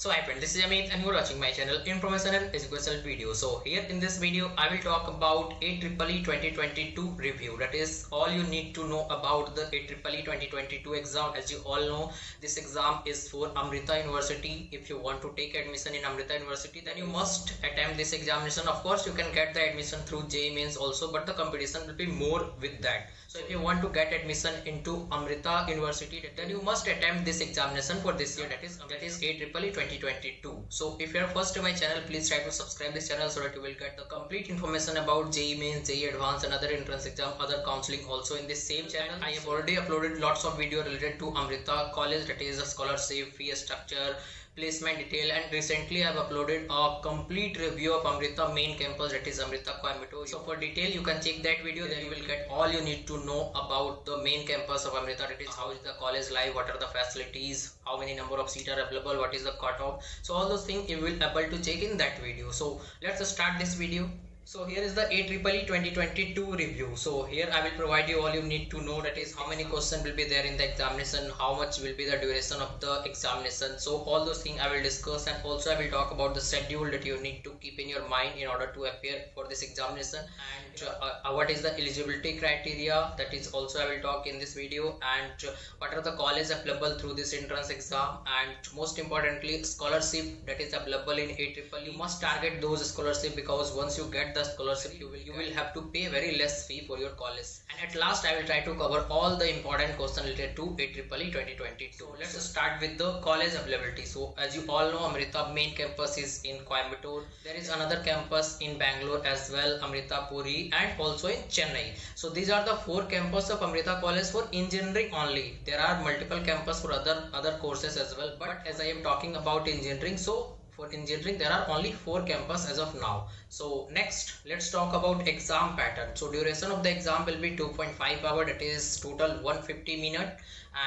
So hi friend, this is Amit and you are watching my channel Information and Educational Video. So here in this video I will talk about AEEE 2022 review. That is all you need to know about the AEEE 2022 exam. As you all know this exam is for Amrita University. If you want to take admission in Amrita University then you must attempt this examination. Of course you can get the admission through JEE Mains also but the competition will be more with that. So if you want to get admission into Amrita University then you must attempt this examination for this year that is that is AEEE 2022 2022 so if you are first to my channel please try to subscribe this channel so that you will get the complete information about JEE Mains, JEE Advanced and other entrance exam other counseling also in this same channel. I have already uploaded lots of video related to Amrita College that is a scholarship fee structure placement detail and recently I've uploaded a complete review of Amrita main campus that is Amrita Coimbatore. So for detail you can check that video there you will get all you need to know about the main campus of Amrita that is how is the college life, what are the facilities, how many number of seats are available, what is the cutoff. So all those things you will able to check in that video. So let's start this video so here is the AEEE 2022 review. So here I will provide you all you need to know that is how many questions will be there in the examination, how much will be the duration of the examination. So all those things I will discuss and also I will talk about the schedule that you need to keep in your mind in order to appear for this examination and uh, uh, what is the eligibility criteria that is also I will talk in this video and uh, what are the colleges available through this entrance exam and most importantly scholarship that is available in AEEE. You must target those scholarship because once you get the scholarship you will you will have to pay very less fee for your college. And at last i will try to cover all the important questions related to AEEE 2022 so let's start with the college availability. So as you all know amrita main campus is in coimbatore. There is another campus in bangalore as well amrita puri and also in chennai. So these are the four campus of amrita college for engineering only. There are multiple campus for other other courses as well. But as i am talking about engineering so for engineering there are only four campus as of now. So next let's talk about exam pattern. So duration of the exam will be 2.5 hour that is total 150 minute.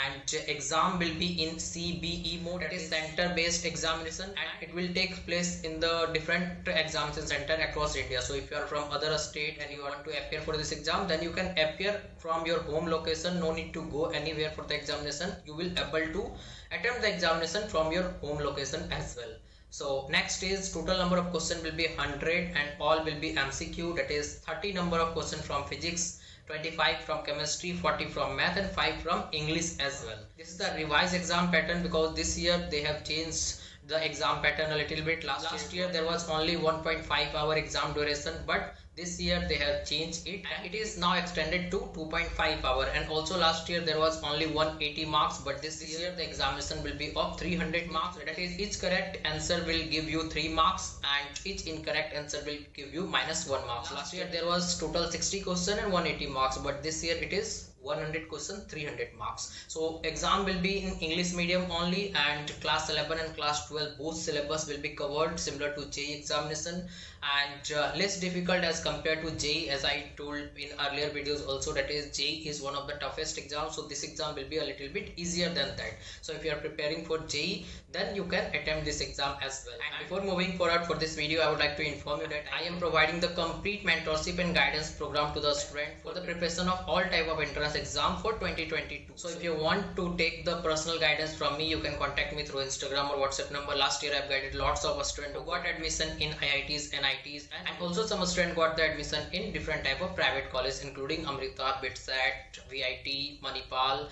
And exam will be in CBE mode that is center based examination. And it will take place in the different examination center across India. So if you are from other state and you want to appear for this exam then you can appear from your home location. No need to go anywhere for the examination. You will able to attempt the examination from your home location as well so next is total number of question will be 100 and all will be MCQ that is 30 number of question from physics 25 from chemistry 40 from math and 5 from English as well. This is the revised exam pattern because this year they have changed the exam pattern a little bit last, last year there was only 1.5 hour exam duration but this year they have changed it and it is now extended to 2.5 hour and also last year there was only 180 marks but this year the examination will be of 300 marks. That is each correct answer will give you 3 marks and each incorrect answer will give you minus 1 marks. Last year there was total 60 question and 180 marks but this year it is 100 question 300 marks. So exam will be in english medium only and class 11 and class 12 both syllabus will be covered similar to JEE examination. And uh, less difficult as compared to JEE as I told in earlier videos also that is JEE is one of the toughest exams so this exam will be a little bit easier than that. So if you are preparing for JEE then you can attempt this exam as well. And before moving forward for this video I would like to inform you that I am providing the complete mentorship and guidance program to the student for the preparation of all type of entrance exam for 2022 so if you want to take the personal guidance from me you can contact me through Instagram or WhatsApp number. Last year I've guided lots of students who got admission in IITs and IITs and also some students got the admission in different type of private colleges including Amrita, BITSAT, VIT, Manipal,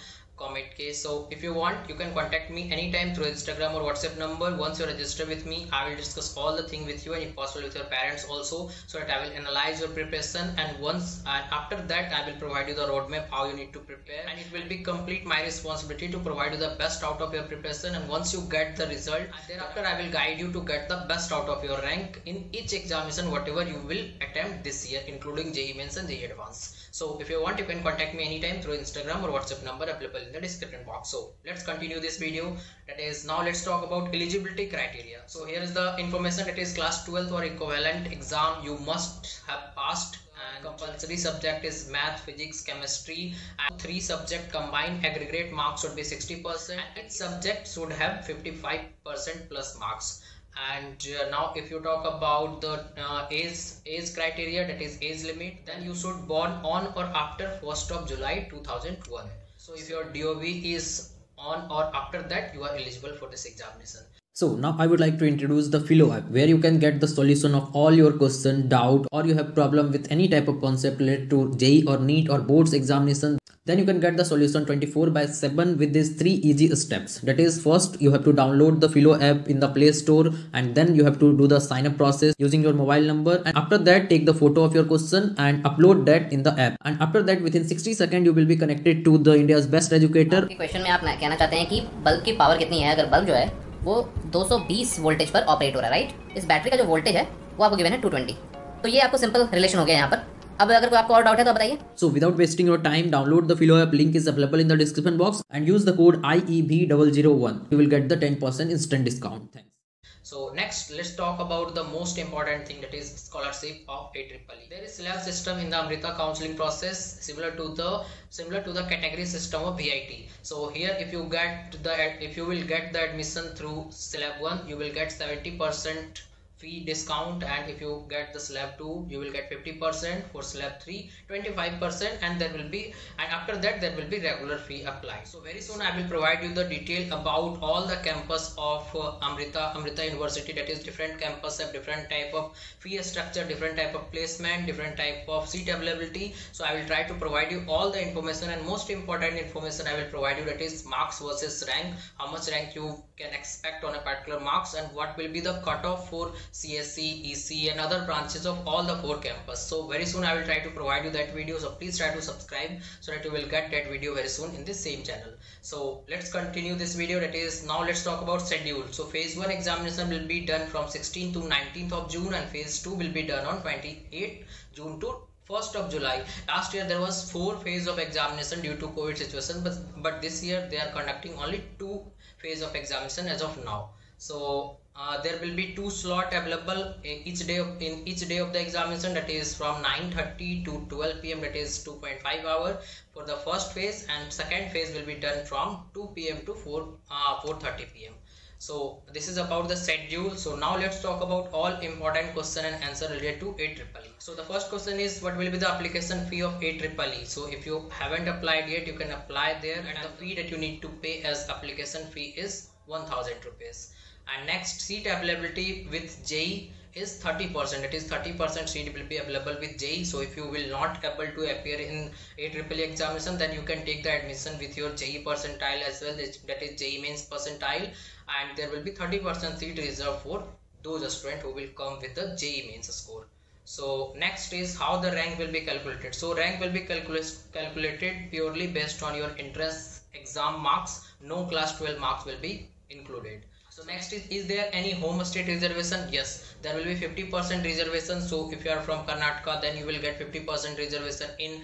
So if you want, you can contact me anytime through Instagram or WhatsApp number. Once you register with me, I will discuss all the thing with you and if possible with your parents also so that I will analyze your preparation. And once after that I will provide you the roadmap how you need to prepare. And it will be complete my responsibility to provide you the best out of your preparation. And once you get the result thereafter I will guide you to get the best out of your rank in each examination whatever you will attempt this year including JEE Mains and JEE Advanced. So if you want you can contact me anytime through Instagram or WhatsApp number available in the description box. So let's continue this video. That is now let's talk about eligibility criteria. So here is the information. That is class 12 or equivalent exam you must have passed. And compulsory subject is math physics chemistry. And three subject combined aggregate marks should be 60 percent. Each subject should have 55 percent plus marks. And uh, now if you talk about the uh, age age criteria that is age limit then you should born on or after 1st of july 2001 so if your DOB is on or after that you are eligible for this examination. So now I would like to introduce the Filo app where you can get the solution of all your question, doubt or you have problem with any type of concept related to JEE or NEET or boards examination then you can get the solution 24 by 7 with these three easy steps that is first you have to download the philo app in the play store and then you have to do the sign up process using your mobile number and after that take the photo of your question and upload that in the app and after that within 60 seconds you will be connected to the india's best educator question में आप कहना चाहते हैं कि bulb की power कितनी है अगर बल्ब जो है वो 220 वोल्टेज पर ऑपरेट हो रहा है राइट इस बैटरी का जो वोल्टेज है वो आपको गिवन है 220 तो ये आपको सिंपल रिलेशन हो गया यहाँ पर अब अगर कोई आपको और डाउट है तो बताइए so without wasting your time download the Filo app link is available in the description box and use the code IEB001 you will get the 10% instant discount thanks so next let's talk about the most important thing that is scholarship of AEEE there is slab system in the Amrita counseling process similar to the similar to the category system of VIT so here if you get the if you will get the admission through slab 1 you will get 70 percent fee discount and if you get the slab 2 you will get 50 percent. For slab 3 25 percent. And there will be and after that there will be regular fee applied so very soon i will provide you the detail about all the campus of uh, amrita amrita university. That is different campus have different type of fee structure different type of placement different type of seat availability. So i will try to provide you all the information. And most important information i will provide you that is marks versus rank. How much rank you can expect on a particular marks and what will be the cutoff for CSE, EC and other branches of all the four campus. So very soon I will try to provide you that video. So please try to subscribe so that you will get that video very soon in this same channel. So let's continue this video that is now let's talk about schedule. So phase 1 examination will be done from 16th to 19th of June and phase 2 will be done on 28th June to 1st of July. Last year there was four phase of examination due to COVID situation but, but this year they are conducting only two phase of examination as of now. So uh, there will be two slot available each day of, in each day of the examination. That is from 9:30 to 12 pm that is 2.5 hour for the first phase. And second phase will be done from 2 pm to 4 uh, 4:30 pm so this is about the schedule. So now let's talk about all important question and answer related to AEEE so the first question is what will be the application fee of AEEE so if you haven't applied yet you can apply there. And the fee that you need to pay as application fee is 1000 rupees and next seat availability with JEE is 30 percent. It is 30 percent seat will be available with JEE so if you will not able to appear in AEEE examination then you can take the admission with your JEE percentile as well. That is JEE Mains percentile. And there will be 30 percent seat reserved for those students who will come with the JEE mains score. So next is how the rank will be calculated. So rank will be calculated purely based on your entrance exam marks. No class 12 marks will be included so next is is there any home state reservation? Yes. There will be 50 percent reservation. So if you are from karnataka then you will get 50 percent reservation in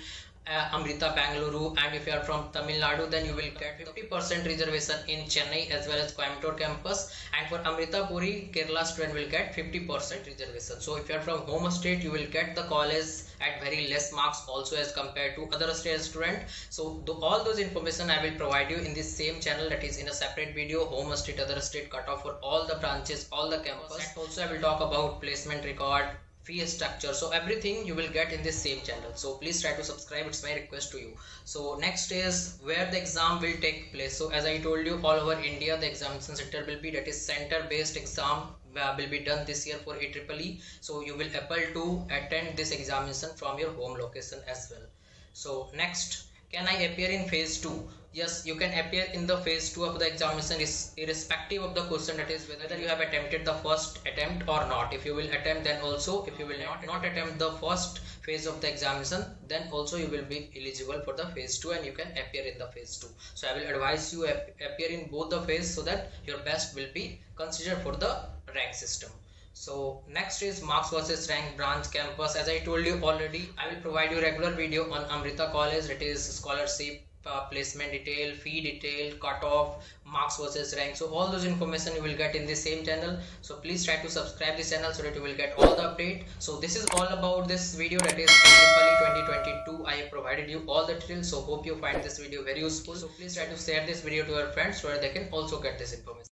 uh, Amrita Bangalore. And if you are from Tamil Nadu then you will get 50% reservation in Chennai as well as Coimbatore campus and for Amrita Puri Kerala student will get 50% reservation. So if you are from home state you will get the college at very less marks also as compared to other state student. So the, all those information I will provide you in this same channel that is in a separate video home state other state cutoff for all the branches all the campus. And also I will talk about placement record fee structure. So everything you will get in this same channel. So please try to subscribe. It's my request to you. So next is where the exam will take place. So as i told you all over india the examination center will be that is center based exam uh, will be done this year for AEEE so you will able to attend this examination from your home location as well. So next can i appear in phase 2 yes you can appear in the phase 2 of the examination irrespective of the question that is whether you have attempted the first attempt or not. If you will attempt then also if you will not not attempt the first phase of the examination then also you will be eligible for the phase 2 and you can appear in the phase 2 so i will advise you appear in both the phase so that your best will be considered for the rank system so next is marks versus rank branch campus. As i told you already i will provide you regular video on amrita college. It is scholarship uh, placement detail fee detail cutoff marks versus rank. So all those information you will get in the same channel. So please try to subscribe this channel so that you will get all the update. So this is all about this video that is 2022 i have provided you all the details. So hope you find this video very useful. So please try to share this video to your friends so that they can also get this information